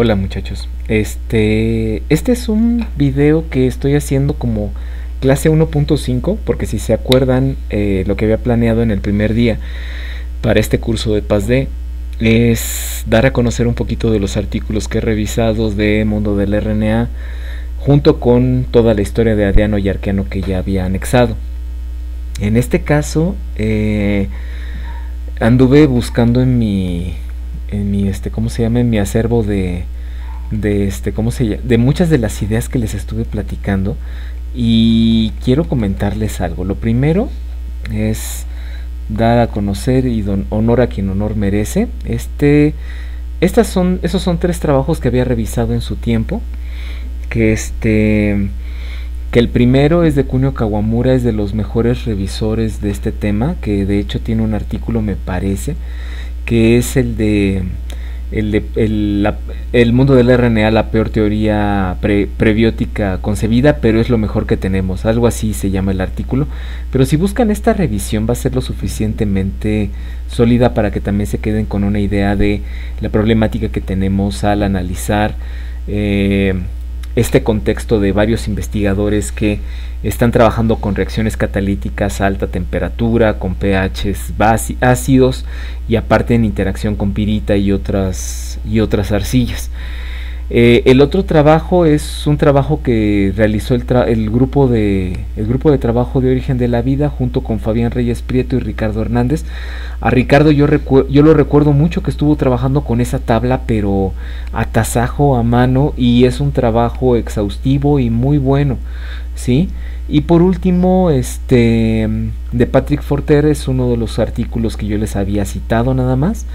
Hola muchachos. Este, este es un video que estoy haciendo como clase 1.5 porque si se acuerdan eh, lo que había planeado en el primer día para este curso de Paz D es dar a conocer un poquito de los artículos que he revisado de Mundo del RNA junto con toda la historia de Adiano y Arqueano que ya había anexado. En este caso eh, anduve buscando en mi en mi este cómo se llama en mi acervo de de este cómo se de muchas de las ideas que les estuve platicando. Y quiero comentarles algo. Lo primero es dar a conocer y don, honor a quien honor merece. Este estas son esos son tres trabajos que había revisado en su tiempo que este que el primero es de Kunio Kawamura, es de los mejores revisores de este tema, que de hecho tiene un artículo, me parece, que es el de el, de, el, mundo del RNA, la peor teoría prebiótica concebida, pero es lo mejor que tenemos. Algo así se llama el artículo. Pero si buscan esta revisión va a ser lo suficientemente sólida para que también se queden con una idea de la problemática que tenemos al analizar eh, este contexto de varios investigadores que están trabajando con reacciones catalíticas a alta temperatura, con pHs ácidos y aparte en interacción con pirita y otras, y otras arcillas. Eh, el otro trabajo es un trabajo que realizó el, grupo de, el grupo de trabajo de origen de la vida junto con Fabián Reyes Prieto y Ricardo Hernández. A Ricardo yo, yo lo recuerdo mucho que estuvo trabajando con esa tabla, pero a tasajo, a mano, y es un trabajo exhaustivo y muy bueno. ¿sí? Y por último, este de Patrick Forter es uno de los artículos que yo les había citado nada más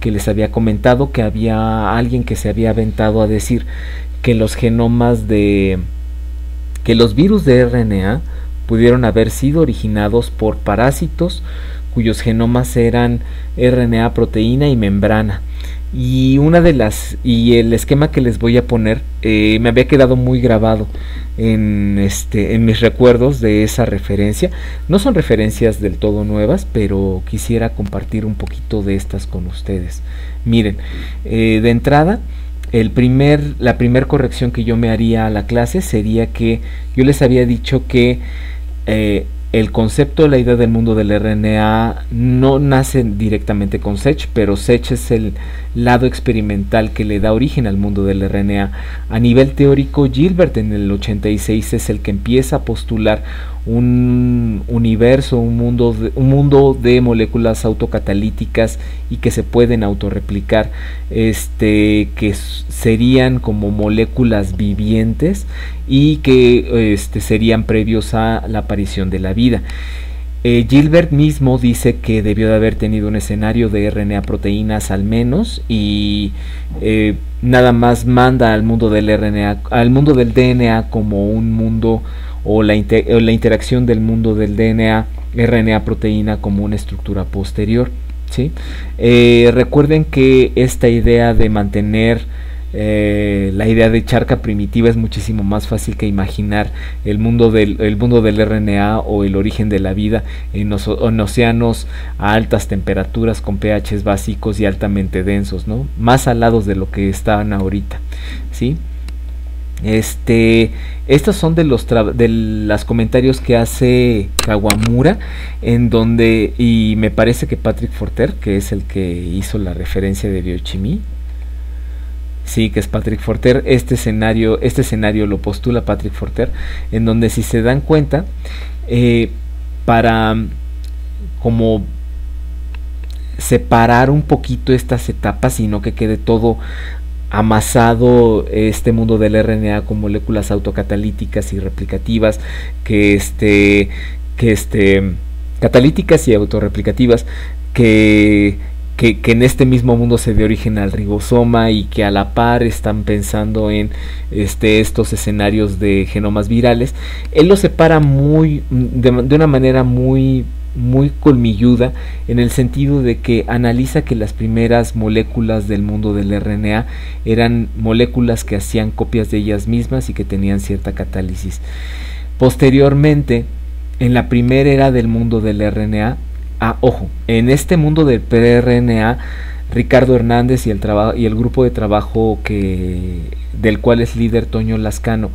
que les había comentado que había alguien que se había aventado a decir que los genomas de que los virus de RNA pudieron haber sido originados por parásitos cuyos genomas eran RNA, proteína y membrana. Y una de las y el esquema que les voy a poner eh, me había quedado muy grabado en este en mis recuerdos de esa referencia. No son referencias del todo nuevas, pero quisiera compartir un poquito de estas con ustedes. Miren, eh, de entrada el primer, la primera corrección que yo me haría a la clase sería que yo les había dicho que eh, el concepto, la idea del mundo del RNA no nace directamente con Sech, pero Sech es el lado experimental que le da origen al mundo del RNA. A nivel teórico, Gilbert en el 86 es el que empieza a postular un universo, un mundo, de, un mundo de moléculas autocatalíticas y que se pueden autorreplicar, este, que serían como moléculas vivientes y que este, serían previos a la aparición de la vida. Eh, Gilbert mismo dice que debió de haber tenido un escenario de RNA proteínas al menos y eh, nada más manda al mundo del RNA, al mundo del DNA como un mundo o la, interacción del mundo del DNA, RNA proteína como una estructura posterior. ¿sí? Eh, recuerden que esta idea de mantener eh, la idea de charca primitiva es muchísimo más fácil que imaginar el mundo del, el mundo del RNA o el origen de la vida en, en, océanos a altas temperaturas con pHs básicos y altamente densos, ¿no? Más alados de lo que están ahorita, ¿sí? Este, estos son de los de los comentarios que hace Kawamura, en donde, y me parece que Patrick Forter, que es el que hizo la referencia de biochimí, sí, que es Patrick Forter, este escenario, este escenario lo postula Patrick Forter, en donde si se dan cuenta, eh, para como separar un poquito estas etapas y no que quede todo amasado este mundo del RNA con moléculas autocatalíticas y replicativas que este que este catalíticas y autorreplicativas que, que, en este mismo mundo se dio origen al ribosoma y que a la par están pensando en este, estos escenarios de genomas virales, él lo separa muy de, de una manera muy muy colmilluda en el sentido de que analiza que las primeras moléculas del mundo del RNA eran moléculas que hacían copias de ellas mismas y que tenían cierta catálisis. Posteriormente, en la primera era del mundo del RNA, ah, ojo, en este mundo del pre-RNA Ricardo Hernández y el, y el grupo de trabajo que, del cual es líder Toño Lascano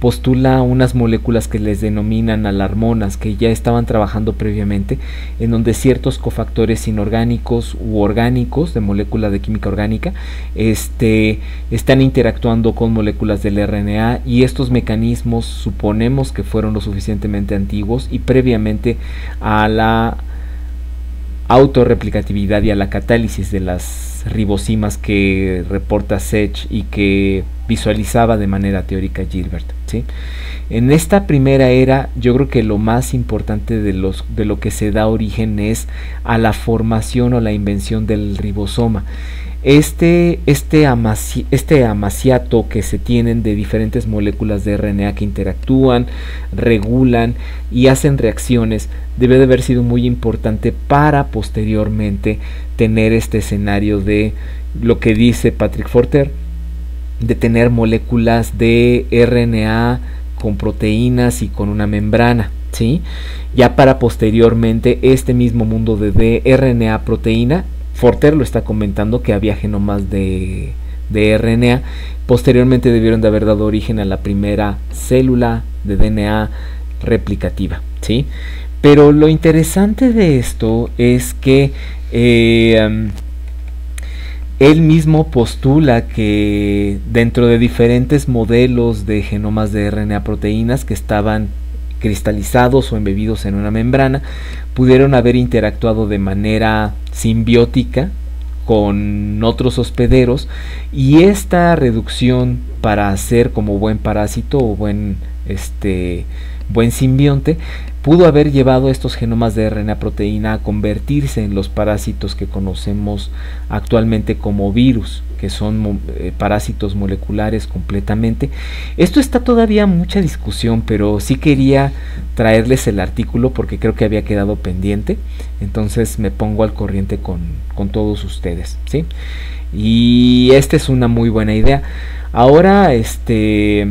postula unas moléculas que les denominan alarmonas que ya estaban trabajando previamente, en donde ciertos cofactores inorgánicos u orgánicos de molécula de química orgánica este, están interactuando con moléculas del RNA y estos mecanismos suponemos que fueron lo suficientemente antiguos y previamente a la autorreplicatividad y a la catálisis de las ribosimas que reporta Sech y que visualizaba de manera teórica Gilbert. ¿sí? En esta primera era, yo creo que lo más importante de, los, de lo que se da origen es a la formación o la invención del ribosoma. Este, este, este amaciato que se tienen de diferentes moléculas de RNA que interactúan, regulan y hacen reacciones debe de haber sido muy importante para posteriormente tener este escenario de lo que dice Patrick Forter, de tener moléculas de RNA con proteínas y con una membrana. ¿sí? Ya para posteriormente este mismo mundo de RNA proteína, Forter lo está comentando que había genomas de, de RNA, posteriormente debieron de haber dado origen a la primera célula de DNA replicativa. ¿sí? Pero lo interesante de esto es que eh, él mismo postula que dentro de diferentes modelos de genomas de RNA proteínas que estaban cristalizados o embebidos en una membrana, pudieron haber interactuado de manera simbiótica con otros hospederos y esta reducción para ser como buen parásito o buen este buen simbionte pudo haber llevado estos genomas de RNA proteína a convertirse en los parásitos que conocemos actualmente como virus, que son eh, parásitos moleculares completamente. Esto está todavía mucha discusión, pero sí quería traerles el artículo porque creo que había quedado pendiente, entonces me pongo al corriente con, con todos ustedes, ¿sí? Y esta es una muy buena idea. Ahora, este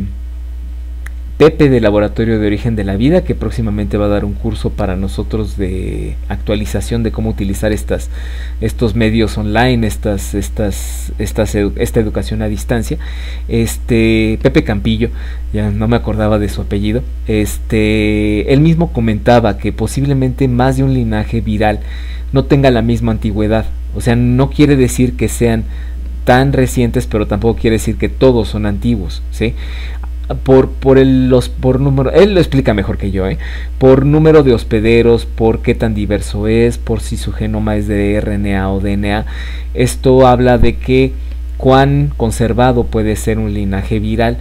Pepe de Laboratorio de Origen de la Vida, que próximamente va a dar un curso para nosotros de actualización de cómo utilizar estos medios online, estas, estas, esta educación a distancia. Este, Pepe Campillo, ya no me acordaba de su apellido, este, él mismo comentaba que posiblemente más de un linaje viral no tenga la misma antigüedad. O sea, no quiere decir que sean tan recientes, pero tampoco quiere decir que todos son antiguos, ¿sí? Por, por el, los, por número, él lo explica mejor que yo, ¿eh? por número de hospederos, por qué tan diverso es, por si su genoma es de RNA o DNA. Esto habla de que cuán conservado puede ser un linaje viral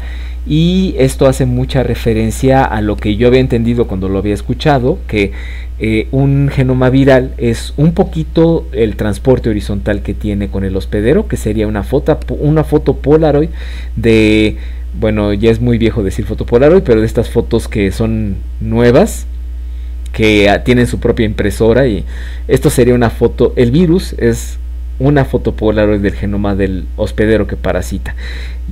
y esto hace mucha referencia a lo que yo había entendido cuando lo había escuchado, que eh, un genoma viral es un poquito el transporte horizontal que tiene con el hospedero, que sería una foto, una foto Polaroid de bueno, ya es muy viejo decir foto Polaroid, pero de estas fotos que son nuevas, que ah, tienen su propia impresora y esto sería una foto, el virus es una foto Polaroid del genoma del hospedero que parasita.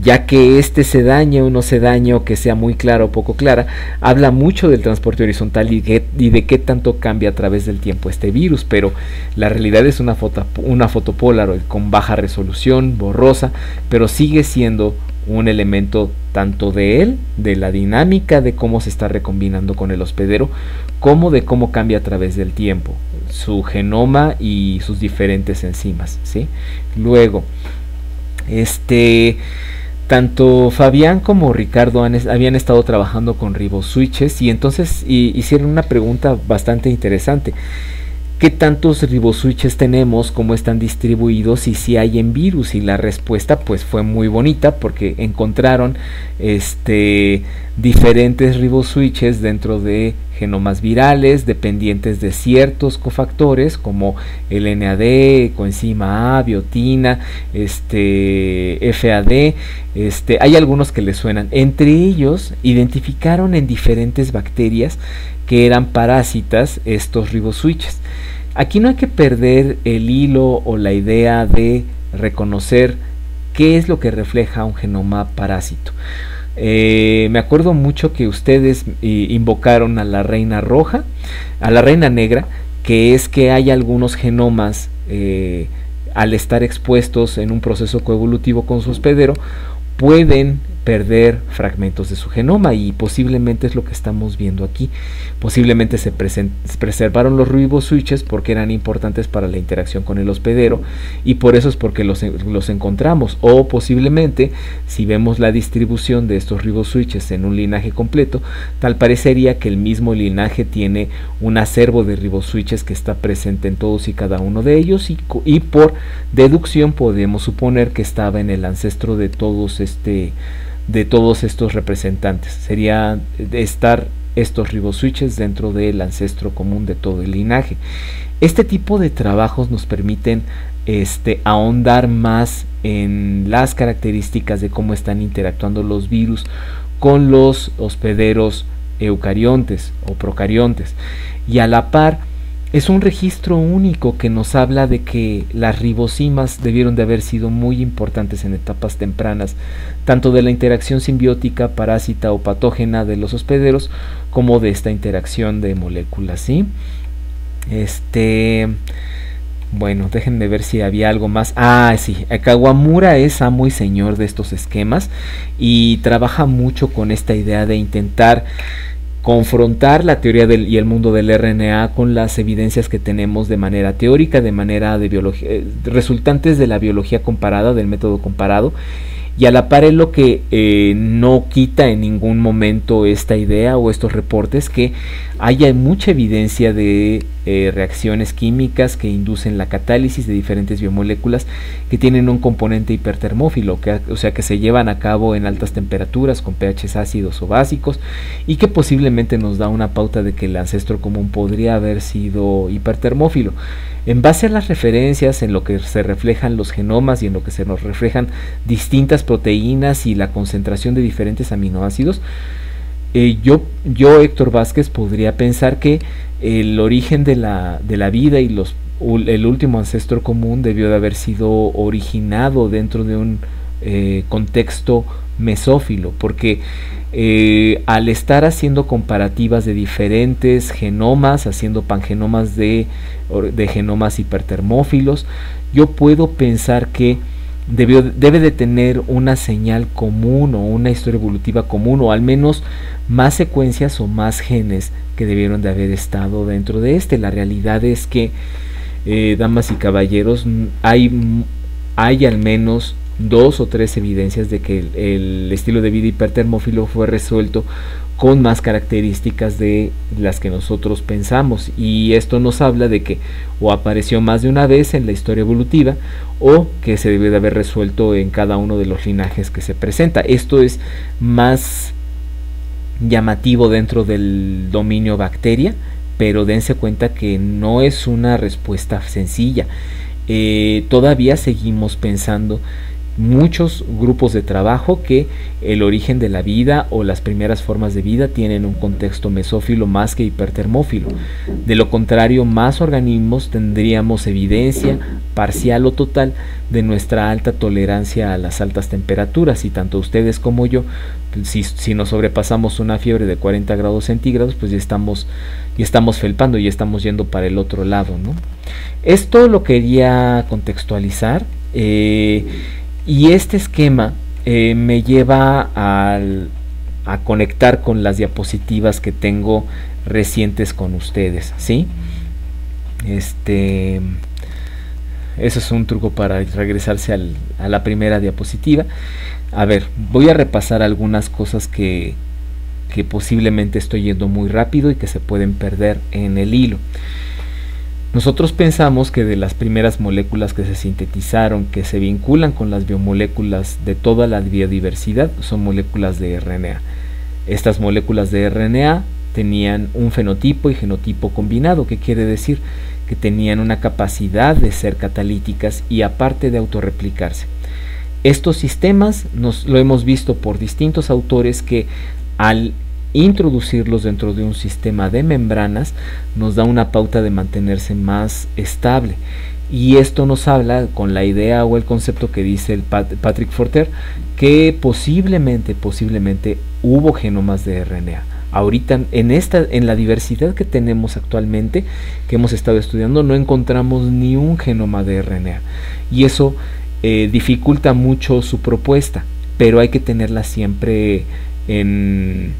Ya que este se dañe o no se dañe o que sea muy clara o poco clara, habla mucho del transporte horizontal y, y, de qué tanto cambia a través del tiempo este virus, pero la realidad es una foto, una foto Polaroid con baja resolución, borrosa, pero sigue siendo un elemento tanto de él, de la dinámica de cómo se está recombinando con el hospedero, como de cómo cambia a través del tiempo, su genoma y sus diferentes enzimas, ¿sí? Luego, este tanto Fabián como Ricardo habían estado trabajando con riboswitches y entonces hicieron una pregunta bastante interesante qué tantos riboswitches tenemos, cómo están distribuidos y si hay en virus. Y la respuesta pues fue muy bonita porque encontraron este diferentes riboswitches dentro de genomas virales dependientes de ciertos cofactores como el NAD, coenzima A, biotina, este FAD, este hay algunos que les suenan. Entre ellos identificaron en diferentes bacterias que eran parásitas estos riboswitches. Aquí no hay que perder el hilo o la idea de reconocer qué es lo que refleja un genoma parásito. Eh, me acuerdo mucho que ustedes eh, invocaron a la reina roja, a la reina negra, que es que hay algunos genomas eh, al estar expuestos en un proceso coevolutivo con su hospedero, pueden perder fragmentos de su genoma y posiblemente es lo que estamos viendo aquí. Posiblemente se, preservaron los riboswitches porque eran importantes para la interacción con el hospedero y por eso es porque los, encontramos. O posiblemente si vemos la distribución de estos riboswitches en un linaje completo, tal parecería que el mismo linaje tiene un acervo de riboswitches que está presente en todos y cada uno de ellos y, y por deducción podemos suponer que estaba en el ancestro de todos este de todos estos representantes. Sería estar estos riboswitches dentro del ancestro común de todo el linaje. Este tipo de trabajos nos permiten este, ahondar más en las características de cómo están interactuando los virus con los hospederos eucariontes o procariontes. Y a la par, es un registro único que nos habla de que las ribosimas debieron de haber sido muy importantes en etapas tempranas, tanto de la interacción simbiótica, parásita o patógena de los hospederos, como de esta interacción de moléculas, ¿sí? Este... Bueno, déjenme ver si había algo más. Ah, sí, Kawamura es amo y señor de estos esquemas y trabaja mucho con esta idea de intentar confrontar la teoría del, y el mundo del RNA con las evidencias que tenemos de manera teórica, de manera de biología, eh, resultantes de la biología comparada, del método comparado, y a la par es lo que eh, no quita en ningún momento esta idea o estos reportes que haya mucha evidencia de eh, reacciones químicas que inducen la catálisis de diferentes biomoléculas que tienen un componente hipertermófilo, o sea que se llevan a cabo en altas temperaturas con pHs ácidos o básicos y que posiblemente nos da una pauta de que el ancestro común podría haber sido hipertermófilo. En base a las referencias en lo que se reflejan los genomas y en lo que se nos reflejan distintas proteínas y la concentración de diferentes aminoácidos, eh, yo, yo, Héctor Vázquez, podría pensar que el origen de la, de la vida y los, el último ancestro común debió de haber sido originado dentro de un eh, contexto mesófilo, porque eh, al estar haciendo comparativas de diferentes genomas, haciendo pangenomas de, de genomas hipertermófilos, yo puedo pensar que debe de tener una señal común o una historia evolutiva común o al menos más secuencias o más genes que debieron de haber estado dentro de este. La realidad es que, eh, damas y caballeros, hay, hay al menos dos o tres evidencias de que el, estilo de vida hipertermófilo fue resuelto con más características de las que nosotros pensamos y esto nos habla de que o apareció más de una vez en la historia evolutiva o que se debe de haber resuelto en cada uno de los linajes que se presenta. Esto es más llamativo dentro del dominio bacteria, pero dense cuenta que no es una respuesta sencilla. Eh, todavía seguimos pensando muchos grupos de trabajo que el origen de la vida o las primeras formas de vida tienen un contexto mesófilo más que hipertermófilo. De lo contrario, más organismos tendríamos evidencia parcial o total de nuestra alta tolerancia a las altas temperaturas y tanto ustedes como yo, si, si nos sobrepasamos una fiebre de 40 grados centígrados, pues ya estamos, ya estamos felpando, y estamos yendo para el otro lado. ¿no? Esto lo quería contextualizar. Eh, y este esquema eh, me lleva a conectar con las diapositivas que tengo recientes con ustedes, ¿sí? Este, eso es un truco para regresarse a la primera diapositiva. A ver, voy a repasar algunas cosas que, que posiblemente estoy yendo muy rápido y que se pueden perder en el hilo. Nosotros pensamos que de las primeras moléculas que se sintetizaron, que se vinculan con las biomoléculas de toda la biodiversidad, son moléculas de RNA. Estas moléculas de RNA tenían un fenotipo y genotipo combinado, que quiere decir que tenían una capacidad de ser catalíticas y aparte de autorreplicarse. Estos sistemas nos lo hemos visto por distintos autores que al introducirlos dentro de un sistema de membranas nos da una pauta de mantenerse más estable. Y esto nos habla con la idea o el concepto que dice el Patrick Forter, que posiblemente, posiblemente hubo genomas de RNA. ahorita en esta en la diversidad que tenemos actualmente que hemos estado estudiando no encontramos ni un genoma de RNA y eso eh, dificulta mucho su propuesta pero hay que tenerla siempre en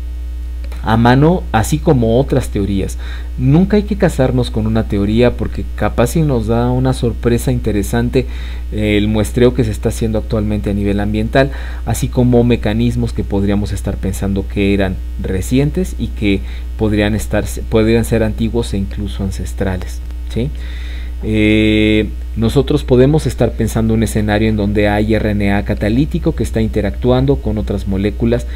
a mano, así como otras teorías. Nunca hay que casarnos con una teoría porque capaz si nos da una sorpresa interesante eh, el muestreo que se está haciendo actualmente a nivel ambiental, así como mecanismos que podríamos estar pensando que eran recientes y que podrían, estar, podrían ser antiguos e incluso ancestrales. ¿sí? Eh, nosotros podemos estar pensando un escenario en donde hay RNA catalítico que está interactuando con otras moléculas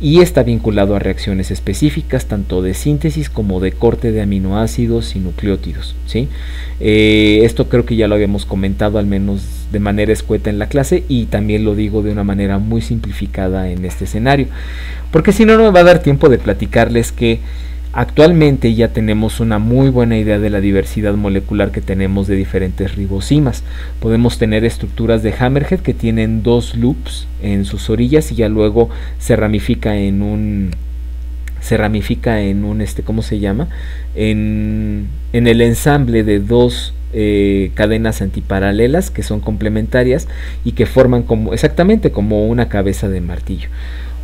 y está vinculado a reacciones específicas tanto de síntesis como de corte de aminoácidos y nucleótidos. ¿sí? Eh, esto creo que ya lo habíamos comentado al menos de manera escueta en la clase y también lo digo de una manera muy simplificada en este escenario, porque si no, no me va a dar tiempo de platicarles que Actualmente ya tenemos una muy buena idea de la diversidad molecular que tenemos de diferentes ribosimas. Podemos tener estructuras de Hammerhead que tienen dos loops en sus orillas y ya luego se ramifica en un se ramifica en un este cómo se llama en, en el ensamble de dos eh, cadenas antiparalelas que son complementarias y que forman como exactamente como una cabeza de martillo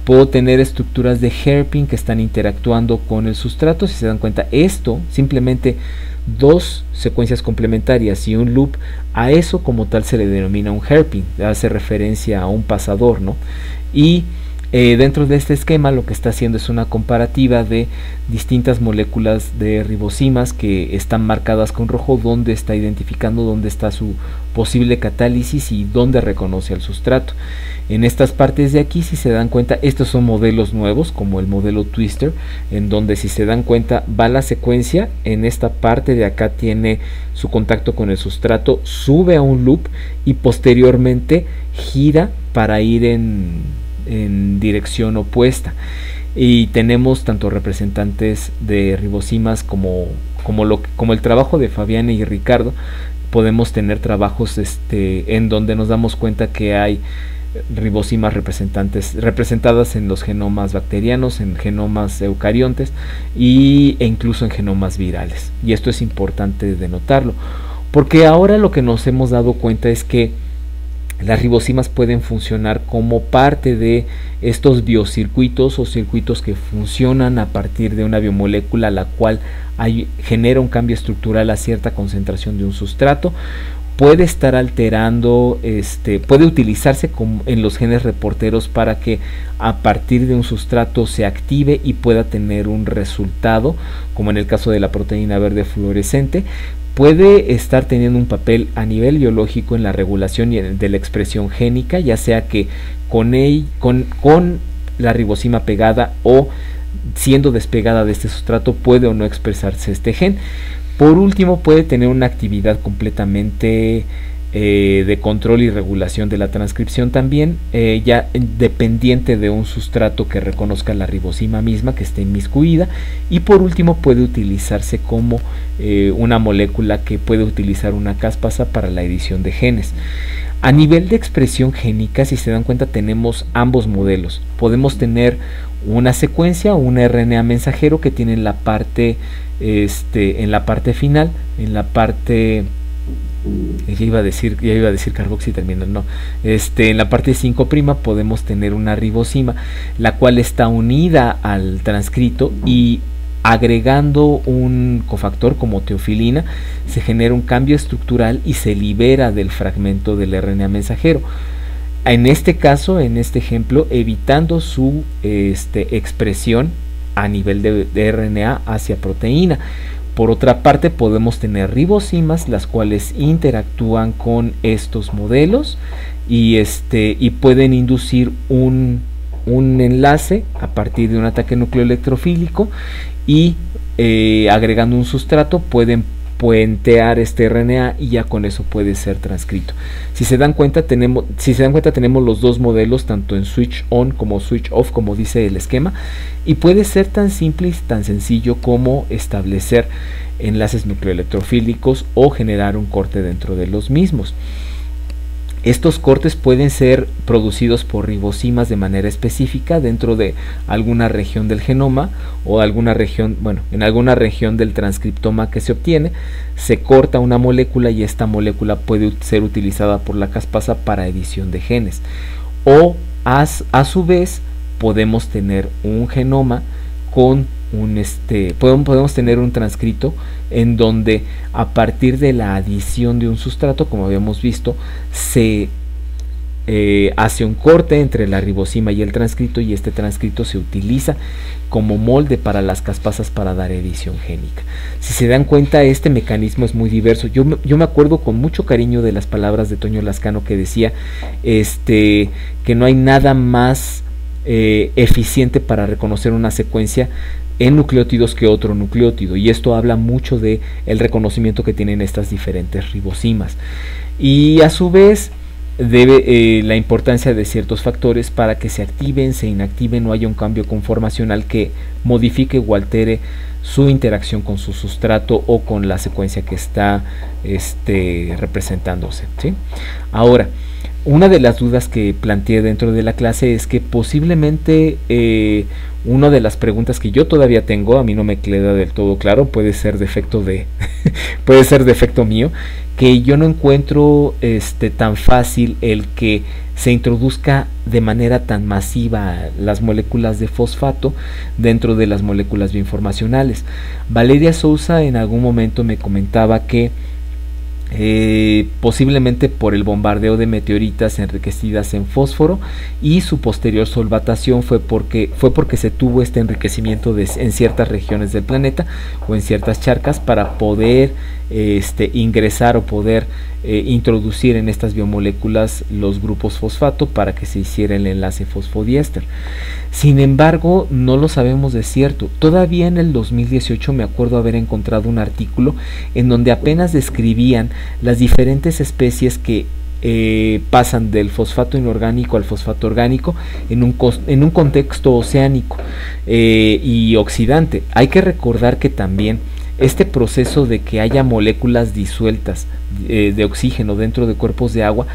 puedo tener estructuras de hairpin que están interactuando con el sustrato. Si se dan cuenta, esto simplemente dos secuencias complementarias y un loop, a eso como tal se le denomina un hairpin, hace referencia a un pasador, ¿no? Y eh, dentro de este esquema lo que está haciendo es una comparativa de distintas moléculas de ribosimas que están marcadas con rojo, donde está identificando dónde está su posible catálisis y dónde reconoce al sustrato. En estas partes de aquí, si se dan cuenta, estos son modelos nuevos, como el modelo Twister, en donde si se dan cuenta va la secuencia, en esta parte de acá tiene su contacto con el sustrato, sube a un loop y posteriormente gira para ir en en dirección opuesta. Y tenemos tanto representantes de ribosimas como, como, lo, como el trabajo de Fabián y Ricardo. Podemos tener trabajos este, en donde nos damos cuenta que hay ribosimas representantes representadas en los genomas bacterianos, en genomas eucariontes y, e incluso en genomas virales. Y esto es importante de notarlo, porque ahora lo que nos hemos dado cuenta es que las ribosimas pueden funcionar como parte de estos biocircuitos o circuitos que funcionan a partir de una biomolécula la cual genera un cambio estructural a cierta concentración de un sustrato. Puede estar alterando, este, puede utilizarse en los genes reporteros para que a partir de un sustrato se active y pueda tener un resultado, como en el caso de la proteína verde fluorescente, puede estar teniendo un papel a nivel biológico en la regulación de la expresión génica, ya sea que con, con, con la ribosima pegada o siendo despegada de este sustrato puede o no expresarse este gen. Por último, puede tener una actividad completamente eh, de control y regulación de la transcripción también, eh, ya dependiente de un sustrato que reconozca la ribosima misma que esté inmiscuida. Y por último, puede utilizarse como eh, una molécula que puede utilizar una caspasa para la edición de genes. A nivel de expresión génica, si se dan cuenta, tenemos ambos modelos. Podemos tener una secuencia un RNA mensajero que tiene la parte, este, en la parte final, en la parte ya iba a decir, ya iba a decir no. Este, en la parte 5' podemos tener una ribosima, la cual está unida al transcrito y agregando un cofactor como teofilina se genera un cambio estructural y se libera del fragmento del RNA mensajero. En este caso, en este ejemplo, evitando su este, expresión a nivel de RNA hacia proteína. Por otra parte, podemos tener ribosimas, las cuales interactúan con estos modelos y, este, y pueden inducir un, un enlace a partir de un ataque nucleoelectrofílico y eh, agregando un sustrato pueden puentear este RNA y ya con eso puede ser transcrito. Si se dan cuenta tenemos, si se dan cuenta tenemos los dos modelos tanto en switch on como switch off como dice el esquema y puede ser tan simple y tan sencillo como establecer enlaces nucleoelectrofílicos o generar un corte dentro de los mismos. Estos cortes pueden ser producidos por ribosimas de manera específica dentro de alguna región del genoma o alguna región, bueno, en alguna región del transcriptoma que se obtiene, se corta una molécula y esta molécula puede ser utilizada por la caspasa para edición de genes. O a, a su vez podemos tener un genoma con este podemos, podemos tener un transcrito en donde a partir de la adición de un sustrato como habíamos visto se eh, hace un corte entre la ribosima y el transcrito y este transcrito se utiliza como molde para las caspasas para dar edición génica. Si se dan cuenta, este mecanismo es muy diverso. Yo, yo me acuerdo con mucho cariño de las palabras de Toño Lascano que decía este, que no hay nada más eh, eficiente para reconocer una secuencia en nucleótidos que otro nucleótido y esto habla mucho de el reconocimiento que tienen estas diferentes ribosimas y a su vez debe eh, la importancia de ciertos factores para que se activen, se inactiven o haya un cambio conformacional que modifique o altere su interacción con su sustrato o con la secuencia que está este, representándose. ¿sí? Ahora, una de las dudas que planteé dentro de la clase es que posiblemente eh, una de las preguntas que yo todavía tengo, a mí no me queda del todo claro, puede ser defecto de, puede ser defecto mío, que yo no encuentro este tan fácil el que se introduzca de manera tan masiva las moléculas de fosfato dentro de las moléculas bioinformacionales. Valeria Sousa en algún momento me comentaba que eh, posiblemente por el bombardeo de meteoritas enriquecidas en fósforo y su posterior solvatación fue porque, fue porque se tuvo este enriquecimiento en ciertas regiones del planeta o en ciertas charcas para poder este, ingresar o poder eh, introducir en estas biomoléculas los grupos fosfato para que se hiciera el enlace fosfodiéster. Sin embargo, no lo sabemos de cierto. Todavía en el 2018 me acuerdo haber encontrado un artículo en donde apenas describían las diferentes especies que eh, pasan del fosfato inorgánico al fosfato orgánico en un, en un contexto oceánico eh, y oxidante. Hay que recordar que también este proceso de que haya moléculas disueltas eh, de oxígeno dentro de cuerpos de agua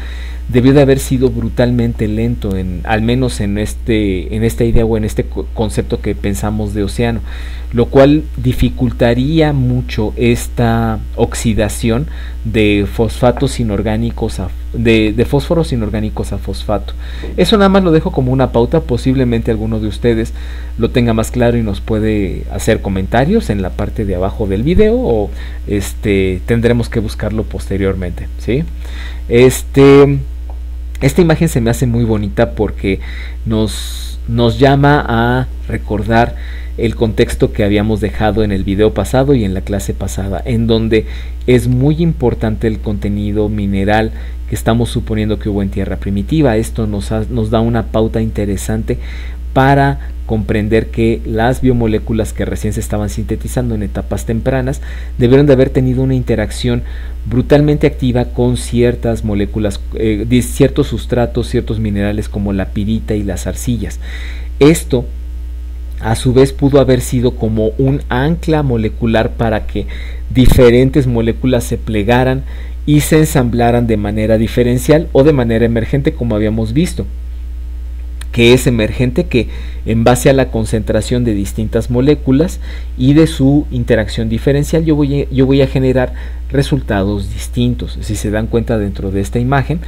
debió de haber sido brutalmente lento, en, al menos en, este, en esta idea o en este concepto que pensamos de océano, lo cual dificultaría mucho esta oxidación de fosfatos inorgánicos a, de, fósforos inorgánicos a fosfato. Eso nada más lo dejo como una pauta, posiblemente alguno de ustedes lo tenga más claro y nos puede hacer comentarios en la parte de abajo del video o este tendremos que buscarlo posteriormente, ¿sí? Este esta imagen se me hace muy bonita porque nos, nos llama a recordar el contexto que habíamos dejado en el video pasado y en la clase pasada, en donde es muy importante el contenido mineral que estamos suponiendo que hubo en tierra primitiva. Esto nos, nos da una pauta interesante para comprender que las biomoléculas que recién se estaban sintetizando en etapas tempranas debieron de haber tenido una interacción brutalmente activa con ciertas moléculas, eh, ciertos sustratos, ciertos minerales como la pirita y las arcillas. Esto a su vez pudo haber sido como un ancla molecular para que diferentes moléculas se plegaran y se ensamblaran de manera diferencial o de manera emergente como habíamos visto que es emergente que en base a la concentración de distintas moléculas y de su interacción diferencial yo voy a, yo voy a generar resultados distintos. Si se dan cuenta dentro de esta imagen,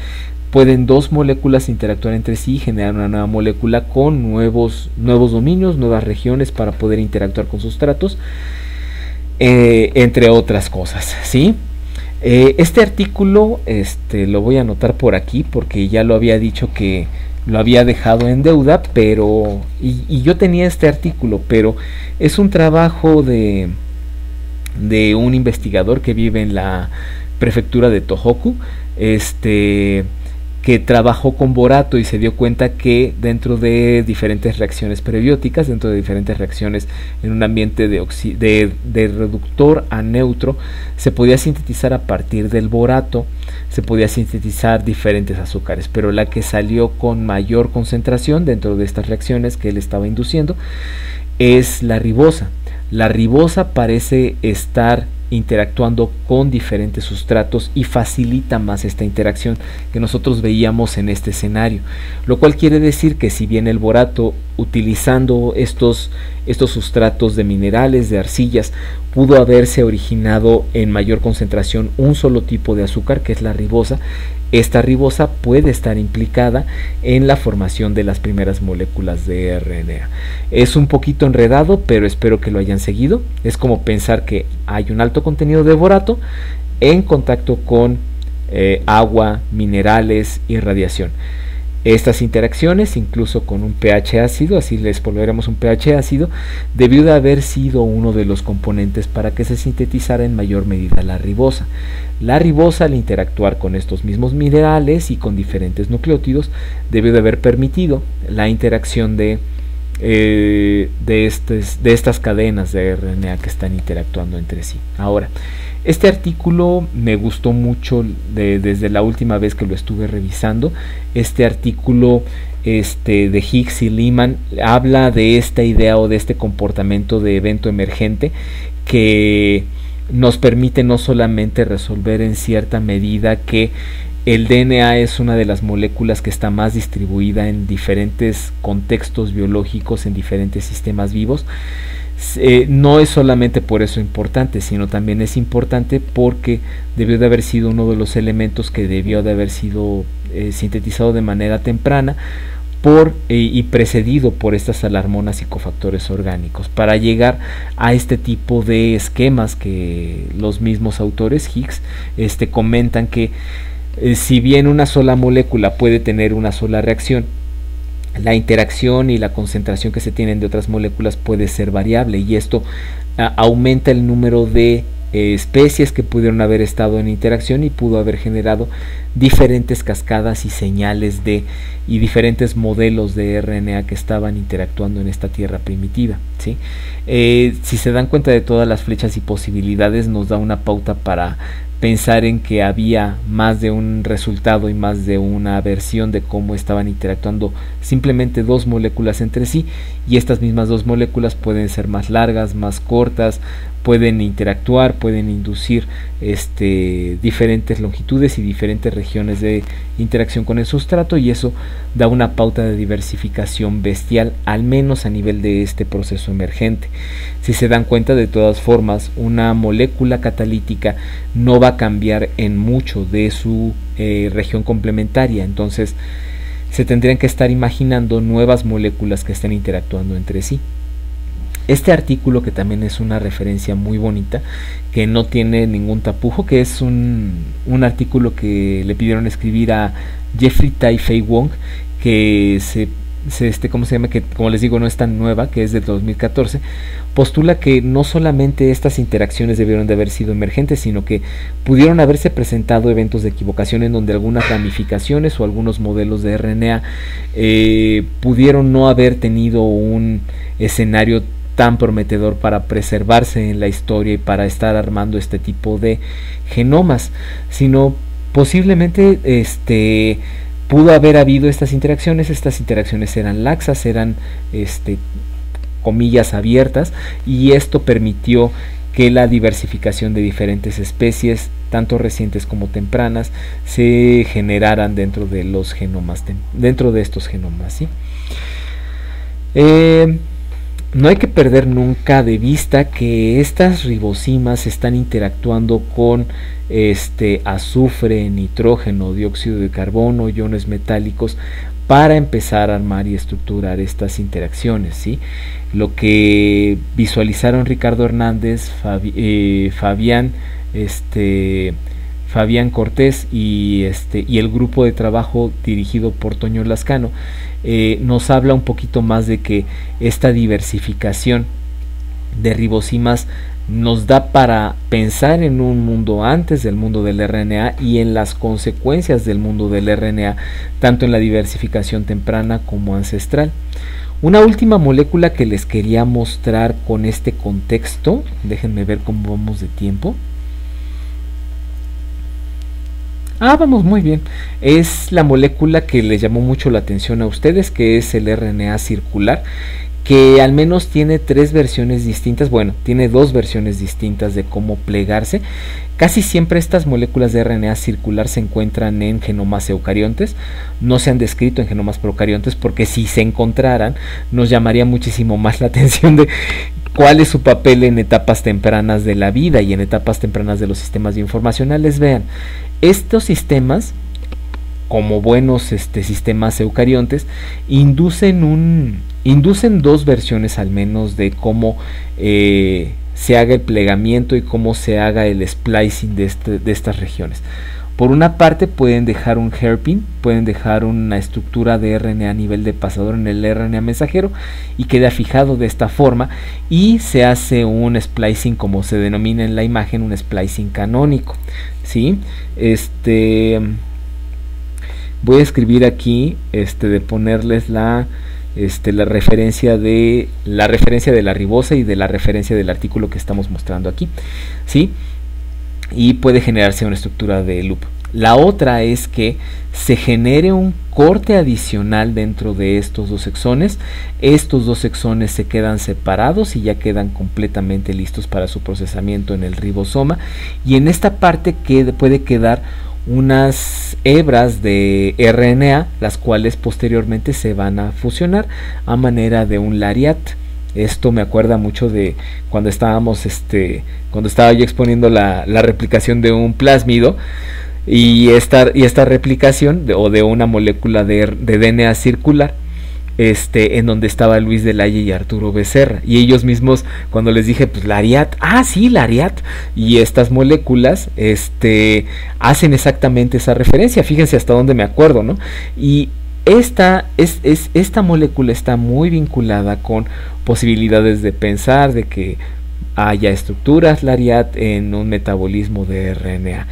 pueden dos moléculas interactuar entre sí y generar una nueva molécula con nuevos, nuevos dominios, nuevas regiones para poder interactuar con sustratos, eh, entre otras cosas. ¿sí? Eh, este artículo este, lo voy a anotar por aquí porque ya lo había dicho que lo había dejado en deuda, pero y, yo tenía este artículo, pero es un trabajo de de un investigador que vive en la prefectura de Tohoku, este que trabajó con borato y se dio cuenta que dentro de diferentes reacciones prebióticas, dentro de diferentes reacciones en un ambiente de, reductor a neutro, se podía sintetizar a partir del borato, se podía sintetizar diferentes azúcares, pero la que salió con mayor concentración dentro de estas reacciones que él estaba induciendo es la ribosa. La ribosa parece estar interactuando con diferentes sustratos y facilita más esta interacción que nosotros veíamos en este escenario. Lo cual quiere decir que si bien el borato utilizando estos, estos sustratos de minerales, de arcillas, pudo haberse originado en mayor concentración un solo tipo de azúcar que es la ribosa, esta ribosa puede estar implicada en la formación de las primeras moléculas de RNA. Es un poquito enredado, pero espero que lo hayan seguido. Es como pensar que hay un alto contenido de borato en contacto con eh, agua, minerales y radiación. Estas interacciones, incluso con un pH ácido, así les volveremos un pH ácido, debió de haber sido uno de los componentes para que se sintetizara en mayor medida la ribosa. La ribosa, al interactuar con estos mismos minerales y con diferentes nucleótidos, debió de haber permitido la interacción de, eh, de, de estas cadenas de RNA que están interactuando entre sí. Ahora, este artículo me gustó mucho desde la última vez que lo estuve revisando. Este artículo este, de Higgs y Lehman habla de esta idea o de este comportamiento de evento emergente que nos permite no solamente resolver en cierta medida que el DNA es una de las moléculas que está más distribuida en diferentes contextos biológicos, en diferentes sistemas vivos, eh, no es solamente por eso importante, sino también es importante porque debió de haber sido uno de los elementos que debió de haber sido eh, sintetizado de manera temprana por eh, y precedido por estas alarmonas y cofactores orgánicos. Para llegar a este tipo de esquemas que los mismos autores Higgs este, comentan que si bien una sola molécula puede tener una sola reacción la interacción y la concentración que se tienen de otras moléculas puede ser variable y esto aumenta el número de eh, especies que pudieron haber estado en interacción y pudo haber generado diferentes cascadas y señales de y diferentes modelos de RNA que estaban interactuando en esta tierra primitiva. ¿sí? Eh, si se dan cuenta de todas las flechas y posibilidades nos da una pauta para pensar en que había más de un resultado y más de una versión de cómo estaban interactuando simplemente dos moléculas entre sí y estas mismas dos moléculas pueden ser más largas, más cortas, pueden interactuar, pueden inducir este, diferentes longitudes y diferentes regiones de interacción con el sustrato y eso da una pauta de diversificación bestial, al menos a nivel de este proceso emergente. Si se dan cuenta, de todas formas, una molécula catalítica no va a cambiar en mucho de su eh, región complementaria, entonces se tendrían que estar imaginando nuevas moléculas que estén interactuando entre sí. Este artículo, que también es una referencia muy bonita, que no tiene ningún tapujo, que es un, un artículo que le pidieron escribir a Jeffrey Tai Fei Wong, que se, se, este, ¿cómo se llama? Que como les digo no es tan nueva, que es de 2014, postula que no solamente estas interacciones debieron de haber sido emergentes, sino que pudieron haberse presentado eventos de equivocación en donde algunas ramificaciones o algunos modelos de RNA eh, pudieron no haber tenido un escenario tan prometedor para preservarse en la historia y para estar armando este tipo de genomas, sino posiblemente este pudo haber habido estas interacciones, estas interacciones eran laxas, eran este comillas abiertas y esto permitió que la diversificación de diferentes especies, tanto recientes como tempranas, se generaran dentro de los genomas, dentro de estos genomas. ¿sí? Eh, no hay que perder nunca de vista que estas ribosimas están interactuando con este azufre, nitrógeno, dióxido de carbono, iones metálicos para empezar a armar y estructurar estas interacciones, ¿sí? Lo que visualizaron Ricardo Hernández, eh, Fabián, este, Fabián Cortés y, este, y el grupo de trabajo dirigido por Toño Lascano eh, nos habla un poquito más de que esta diversificación de ribosimas nos da para pensar en un mundo antes del mundo del RNA y en las consecuencias del mundo del RNA, tanto en la diversificación temprana como ancestral. Una última molécula que les quería mostrar con este contexto, déjenme ver cómo vamos de tiempo. Ah, vamos muy bien. Es la molécula que les llamó mucho la atención a ustedes, que es el RNA circular, que al menos tiene tres versiones distintas, bueno, tiene dos versiones distintas de cómo plegarse. Casi siempre estas moléculas de RNA circular se encuentran en genomas eucariontes, no se han descrito en genomas procariontes porque si se encontraran nos llamaría muchísimo más la atención de cuál es su papel en etapas tempranas de la vida y en etapas tempranas de los sistemas informacionales. Vean, estos sistemas como buenos este, sistemas eucariontes, inducen, un, inducen dos versiones al menos de cómo eh, se haga el plegamiento y cómo se haga el splicing de, este, de estas regiones. Por una parte pueden dejar un hairpin, pueden dejar una estructura de RNA a nivel de pasador en el RNA mensajero y queda fijado de esta forma y se hace un splicing como se denomina en la imagen, un splicing canónico. ¿sí? Este, voy a escribir aquí este de ponerles la este, la referencia de la referencia de la ribosa y de la referencia del artículo que estamos mostrando aquí ¿sí? Y puede generarse una estructura de loop la otra es que se genere un corte adicional dentro de estos dos exones. Estos dos exones se quedan separados y ya quedan completamente listos para su procesamiento en el ribosoma. Y en esta parte puede quedar unas hebras de RNA, las cuales posteriormente se van a fusionar a manera de un lariat. Esto me acuerda mucho de cuando estábamos, este, cuando estaba yo exponiendo la, replicación de un plásmido y esta, y esta replicación o de una molécula de, de DNA circular este, en donde estaba Luis de Lalle y Arturo Becerra. Y ellos mismos, cuando les dije, pues la Ariat, ah, sí, la Ariat, y estas moléculas, este, hacen exactamente esa referencia. Fíjense hasta dónde me acuerdo, ¿no? Y esta, es, es, esta molécula está muy vinculada con posibilidades de pensar de que haya estructuras Lariat en un metabolismo de RNA.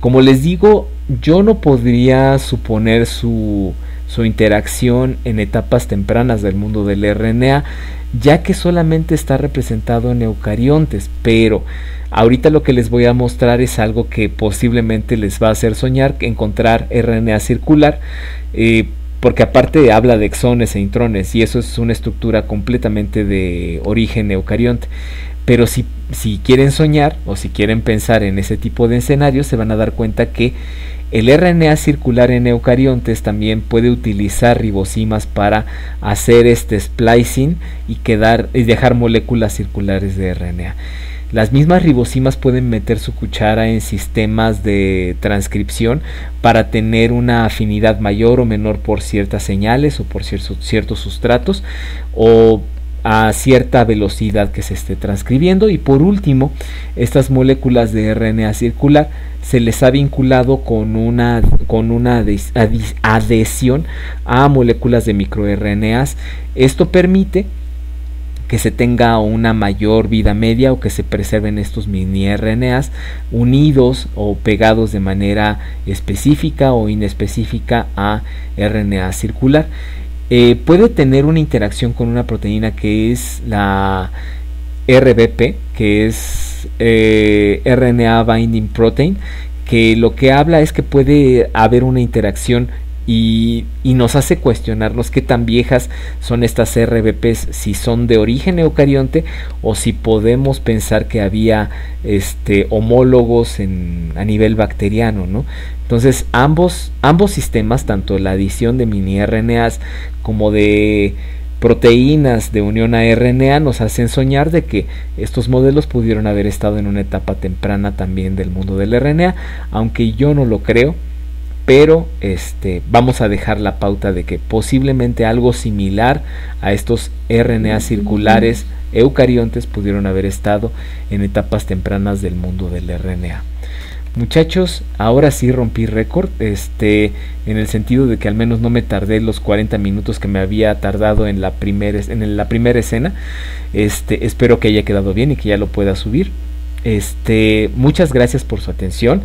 Como les digo, yo no podría suponer su su interacción en etapas tempranas del mundo del RNA, ya que solamente está representado en eucariontes, pero ahorita lo que les voy a mostrar es algo que posiblemente les va a hacer soñar, encontrar RNA circular, eh, porque aparte habla de exones e intrones y eso es una estructura completamente de origen eucarionte. Pero si, si quieren soñar o si quieren pensar en ese tipo de escenarios, se van a dar cuenta que el RNA circular en eucariontes también puede utilizar ribosimas para hacer este splicing y, quedar, y dejar moléculas circulares de RNA. Las mismas ribosimas pueden meter su cuchara en sistemas de transcripción para tener una afinidad mayor o menor por ciertas señales o por ciertos sustratos o a cierta velocidad que se esté transcribiendo. Y por último estas moléculas de RNA circular se les ha vinculado con una, con una adhesión a moléculas de microRNAs. Esto permite que se tenga una mayor vida media o que se preserven estos mini RNAs unidos o pegados de manera específica o inespecífica a RNA circular. Eh, puede tener una interacción con una proteína que es la RBP, que es eh, RNA Binding Protein, que lo que habla es que puede haber una interacción y, nos hace cuestionarnos qué tan viejas son estas RBPs, si son de origen eucarionte o si podemos pensar que había este, homólogos en, a nivel bacteriano. ¿no? Entonces ambos, ambos sistemas, tanto la adición de mini RNAs como de proteínas de unión a RNA nos hacen soñar de que estos modelos pudieron haber estado en una etapa temprana también del mundo del RNA, aunque yo no lo creo, pero este vamos a dejar la pauta de que posiblemente algo similar a estos RNA circulares eucariontes pudieron haber estado en etapas tempranas del mundo del RNA. Muchachos, ahora sí rompí récord, este, en el sentido de que al menos no me tardé los 40 minutos que me había tardado en la primera, en la primera escena. Este, espero que haya quedado bien y que ya lo pueda subir. Este, muchas gracias por su atención.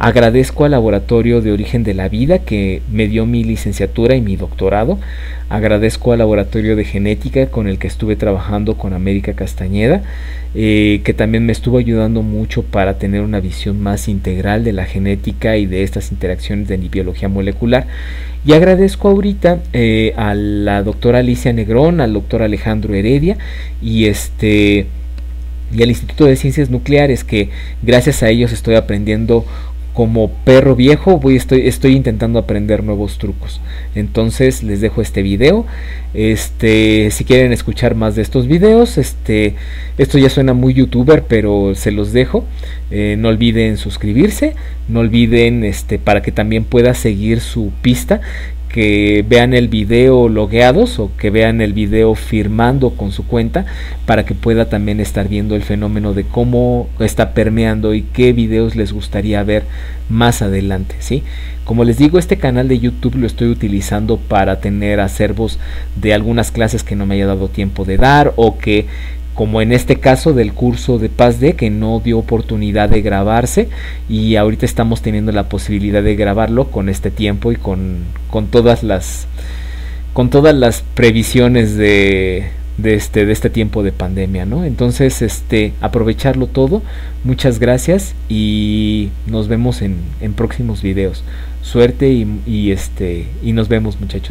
Agradezco al Laboratorio de Origen de la Vida que me dio mi licenciatura y mi doctorado. Agradezco al laboratorio de genética con el que estuve trabajando con América Castañeda, eh, que también me estuvo ayudando mucho para tener una visión más integral de la genética y de estas interacciones de biología molecular. Y agradezco ahorita eh, a la doctora Alicia Negrón, al doctor Alejandro Heredia y este y al Instituto de Ciencias Nucleares que gracias a ellos estoy aprendiendo como perro viejo voy estoy estoy intentando aprender nuevos trucos. Entonces les dejo este video. Este si quieren escuchar más de estos videos este esto ya suena muy youtuber pero se los dejo. Eh, no olviden suscribirse no olviden este para que también pueda seguir su pista que vean el video logueados o que vean el video firmando con su cuenta para que pueda también estar viendo el fenómeno de cómo está permeando y qué videos les gustaría ver más adelante, ¿sí? Como les digo, este canal de YouTube lo estoy utilizando para tener acervos de algunas clases que no me haya dado tiempo de dar o que como en este caso del curso de Paz de que no dio oportunidad de grabarse y ahorita estamos teniendo la posibilidad de grabarlo con este tiempo y con, con todas las con todas las previsiones de, de este de este tiempo de pandemia no entonces este aprovecharlo todo. Muchas gracias y nos vemos en, en próximos videos. Suerte y, y este y nos vemos muchachos